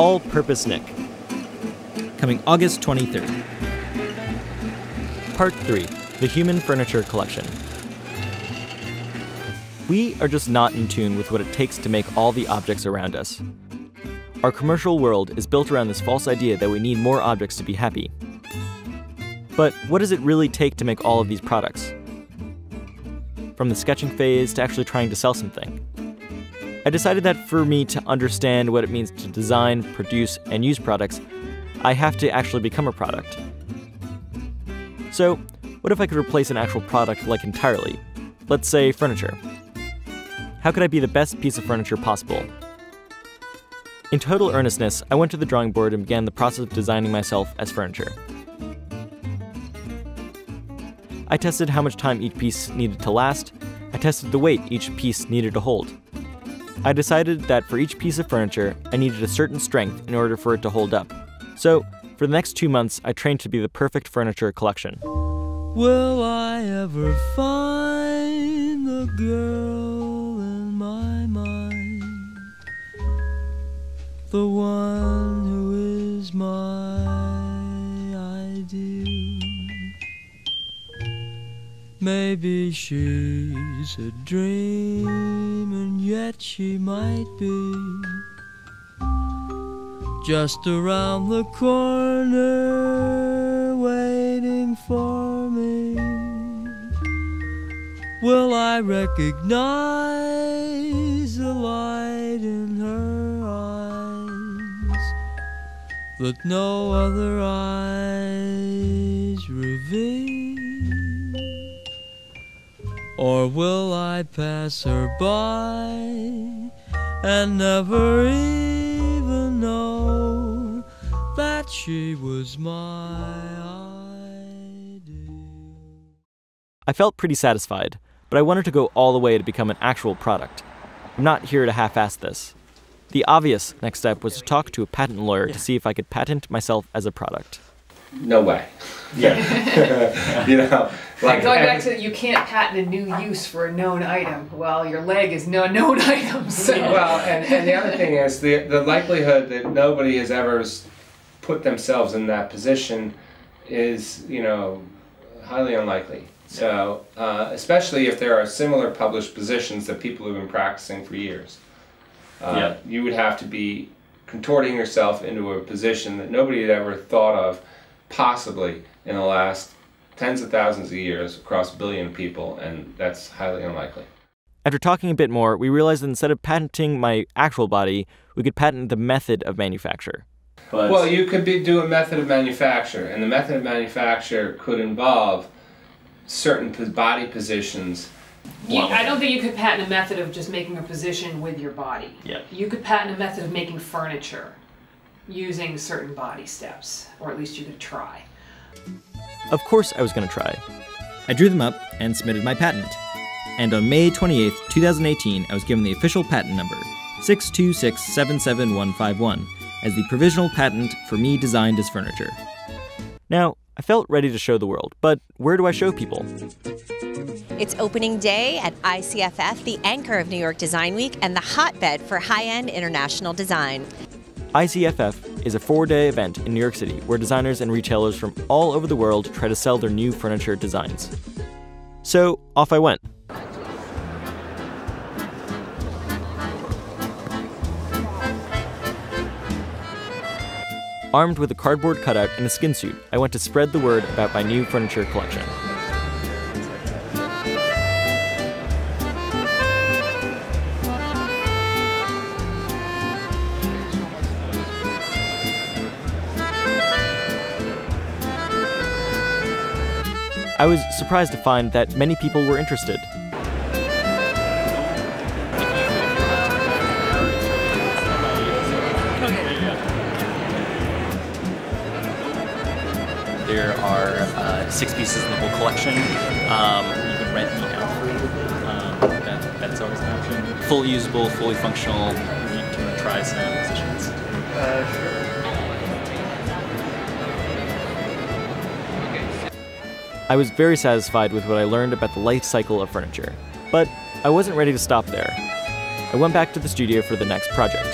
All Purpose Nik. Coming August 23rd. Part 3 The Human Furniture Collection. We are just not in tune with what it takes to make all the objects around us. Our commercial world is built around this false idea that we need more objects to be happy. But what does it really take to make all of these products? From the sketching phase to actually trying to sell something. I decided that for me to understand what it means to design, produce, and use products, I have to actually become a product. So, what if I could replace an actual product like entirely? Let's say furniture. How could I be the best piece of furniture possible? In total earnestness, I went to the drawing board and began the process of designing myself as furniture. I tested how much time each piece needed to last. I tested the weight each piece needed to hold. I decided that for each piece of furniture, I needed a certain strength in order for it to hold up. So, for the next two months, I trained to be the perfect furniture collection. Will I ever find the girl in my mind? The one who is my Maybe she's a dream, and yet she might be just around the corner waiting for me. Will I recognize the light in her eyes that no other eyes reveal? Or will I pass her by and never even know that she was my ideal? I felt pretty satisfied, but I wanted to go all the way to become an actual product. I'm not here to half ass this. The obvious next step was to talk to a patent lawyer to see if I could patent myself as a product. No way. Yeah. you know, like Going back to you can't patent a new use for a known item. Well, your leg is no known item. So. well, and, and the other thing is the the likelihood that nobody has ever put themselves in that position is you know highly unlikely. So uh, especially if there are similar published positions that people have been practicing for years, uh, Yeah. you would have to be contorting yourself into a position that nobody had ever thought of, possibly in the last tens of thousands of years across a billion people, and that's highly unlikely. After talking a bit more, we realized that instead of patenting my actual body, we could patent the method of manufacture. Well, you could be, do a method of manufacture, and the method of manufacture could involve certain pos- body positions. You, I don't think you could patent a method of just making a position with your body. Yeah. You could patent a method of making furniture using certain body steps, or at least you could try. Of course, I was going to try. I drew them up and submitted my patent. And on May 28, 2018, I was given the official patent number 626-77151 as the provisional patent for me designed as furniture. Now, I felt ready to show the world, but where do I show people? It's opening day at ICFF, the anchor of New York Design Week and the hotbed for high end international design. ICFF is a four day event in New York City where designers and retailers from all over the world try to sell their new furniture designs. So, off I went. Armed with a cardboard cutout and a skin suit, I went to spread the word about my new furniture collection. I was surprised to find that many people were interested. There are uh, six pieces in the whole collection. Um, you can rent me out um, that, that's always an option. Fully usable, fully functional. You can try some positions. I was very satisfied with what I learned about the life cycle of furniture, but I wasn't ready to stop there. I went back to the studio for the next project.